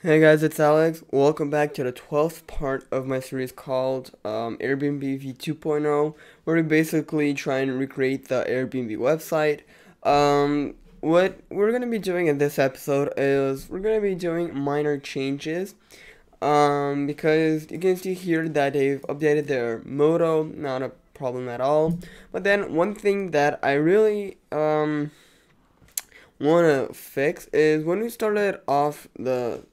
Hey guys, it's Alex. Welcome back to the 12th part of my series called um, Airbnb v2.0, where we basically try and recreate the Airbnb website. Um, what we're going to be doing in this episode is we're going to be doing minor changes. Um, because you can see here that they've updated their Modo, not a problem at all. But then one thing that I really um, want to fix is when we started off the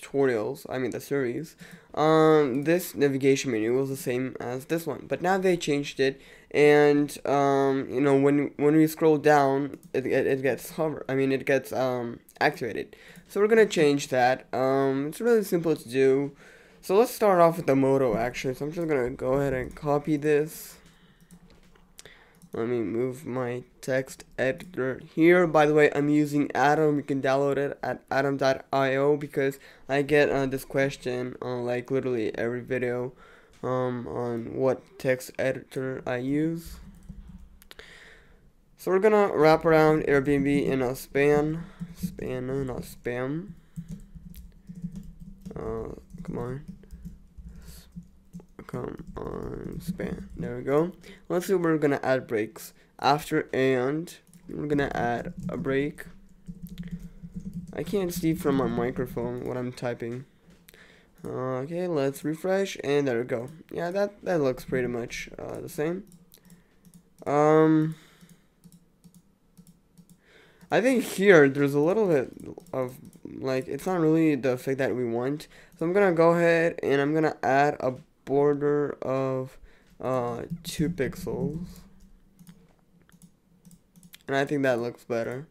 tutorials, I mean the series, um, this navigation menu was the same as this one, but now they changed it, and um, you know when when we scroll down, it, it, it gets hover. I mean it gets um activated. So we're gonna change that. Um, it's really simple to do. So let's start off with the Modo actually. So I'm just gonna go ahead and copy this. Let me move my text editor here. By the way, I'm using Atom. You can download it at atom.io because I get uh, this question on like literally every video um, on what text editor I use. So we're gonna wrap around Airbnb in a span, span, not spam. Uh, come on come on span. There we go. Let's see we're gonna add breaks. After and we're gonna add a break. I can't see from my microphone what I'm typing. Okay, let's refresh and there we go. Yeah, that that looks pretty much uh, the same. Um, I think here there's a little bit of like it's not really the effect that we want. So I'm gonna go ahead and I'm gonna add a border of uh, 2 pixels. And I think that looks better.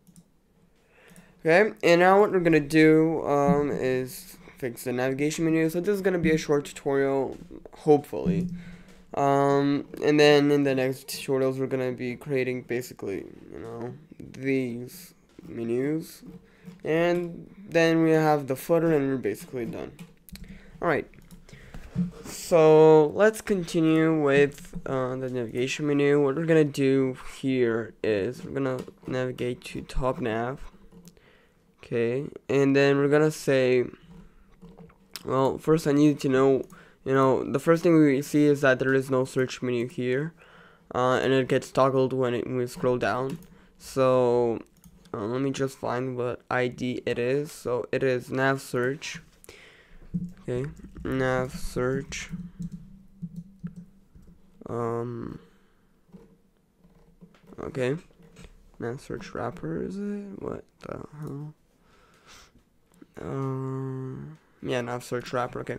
Okay, and now what we're going to do um, is fix the navigation menu. So this is going to be a short tutorial, hopefully. Um, and then in the next tutorials, we're going to be creating basically, you know, these menus. And then we have the footer and we're basically done. Alright, so let's continue with uh, the navigation menu. What we're gonna do here is we're gonna navigate to top nav. Okay, and then we're gonna say, well, first I need to know, you know, the first thing we see is that there is no search menu here, uh, and it gets toggled when, it, when we scroll down. So uh, let me just find what ID it is. So it is nav search. Okay, nav search. Um. Okay. Nav search wrapper is it? What the hell? Um. Yeah, nav search wrapper. Okay.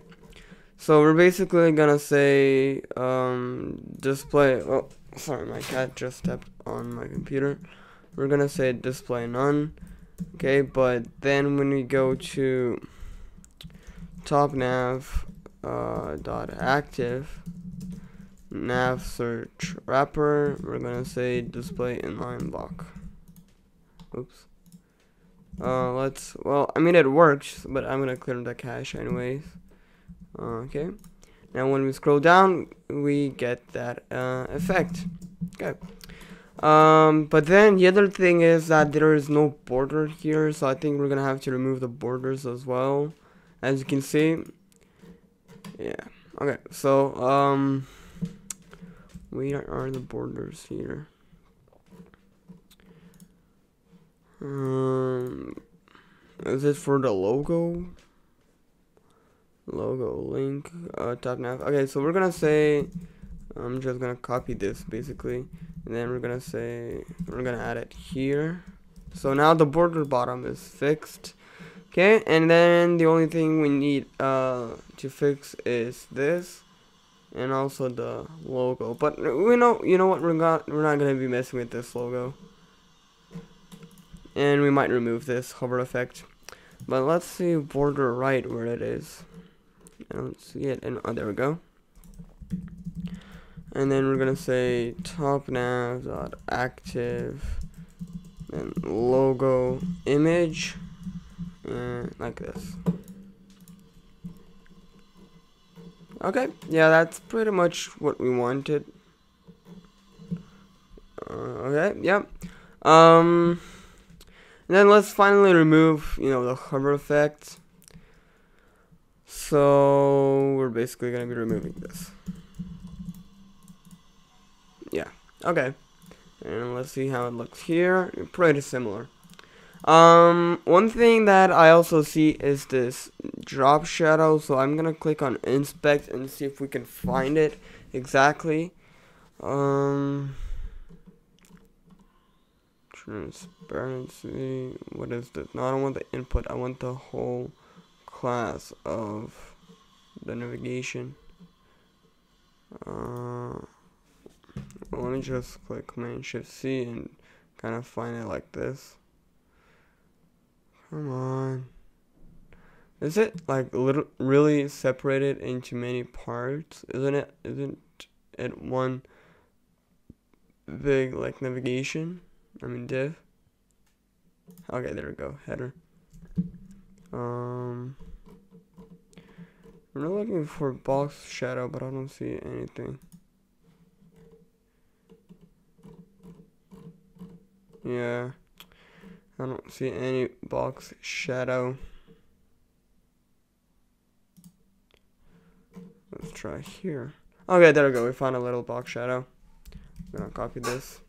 So we're basically gonna say um display. Oh, sorry, my cat just stepped on my computer. We're gonna say display none. Okay, but then when we go to top nav uh, dot active. Nav search wrapper. We're gonna say display inline block. Oops. Uh, let's well I mean it works but I'm gonna clear the cache anyways. Uh, okay. Now when we scroll down we get that uh, effect. Okay. Um, but then the other thing is that there is no border here so I think we're gonna have to remove the borders as well as you can see yeah okay so um where are the borders here. Um is it for the logo? Logo link uh top nav okay so we're gonna say I'm just gonna copy this basically and then we're gonna say we're gonna add it here. So now the border bottom is fixed Okay, and then the only thing we need uh, to fix is this, and also the logo. But we know, you know what? We're not we're not gonna be messing with this logo, and we might remove this hover effect. But let's see border right where it is. I don't see it, and oh, there we go. And then we're gonna say top nav dot active and logo image uh, like this. Okay, yeah, that's pretty much what we wanted. Uh, okay, yep. Um, then let's finally remove, you know, the hover effect. So we're basically gonna be removing this. Yeah, okay. And let's see how it looks here. Pretty similar. Um, one thing that I also see is this drop shadow. So I'm gonna click on inspect and see if we can find it exactly. Um, transparency. What is this? No, I don't want the input. I want the whole class of the navigation. Uh, let me just click Command Shift C and kind of find it like this. Come on. Is it like little really separated into many parts? Isn't it? Isn't it one big like navigation? I mean div. Okay, there we go. Header. Um. I'm looking for box shadow, but I don't see anything. Yeah. I don't see any box shadow. Let's try here. Okay, there we go. We found a little box shadow. I'm gonna copy this.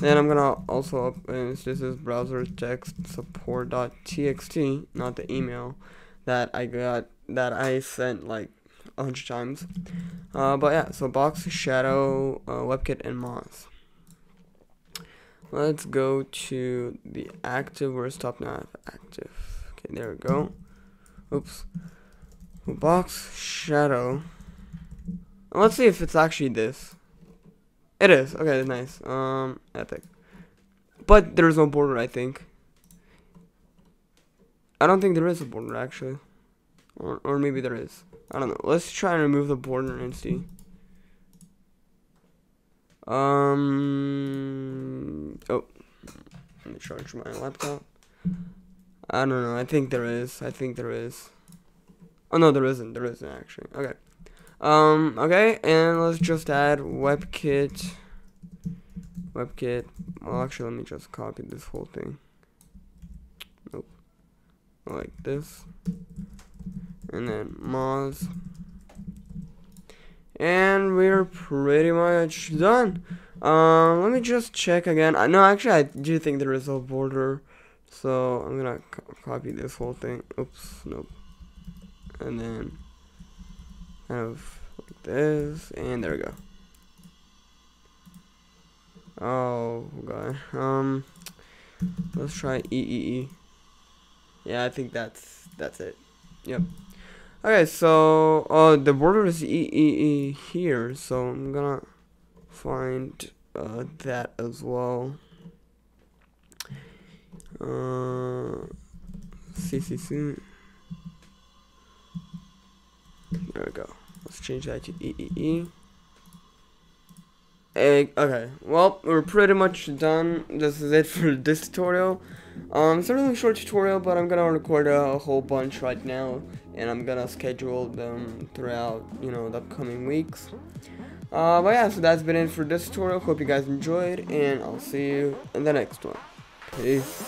Then I'm gonna also, open this is browser text support.txt, not the email that I got that I sent like a hundred times. Uh, but yeah, so box, shadow, uh, WebKit, and Moz. Let's go to the active. Where's top nav? Active. Okay, there we go. Oops. Box, shadow. Let's see if it's actually this. It is. Okay, nice. Um, epic. But there's no border, I think. I don't think there is a border, actually. Or, or maybe there is. I don't know. Let's try and remove the border and see. Um. Oh. Let me charge my laptop. I don't know. I think there is. I think there is. Oh no, there isn't. There isn't actually. Okay. Um. Okay, and let's just add WebKit. WebKit. Well, actually, let me just copy this whole thing. Nope. Like this and then Moz. And we're pretty much done. Um, let me just check again. I no, actually, I do think there is a border, so I'm gonna co copy this whole thing. Oops, nope. And then kind of like this, and there we go. Oh god. Um, let's try E E E. Yeah, I think that's that's it. Yep. Okay, so uh, the border is e, e, e here, so I'm gonna find uh, that as well. Uh, CCC. There we go. Let's change that to E E E. Okay, well, we're pretty much done. This is it for this tutorial. Um, it's a really short tutorial, but I'm gonna record a whole bunch right now, and I'm gonna schedule them throughout you know the upcoming weeks. Uh, but yeah so that's been it for this tutorial. Hope you guys enjoyed and I'll see you in the next one. Peace.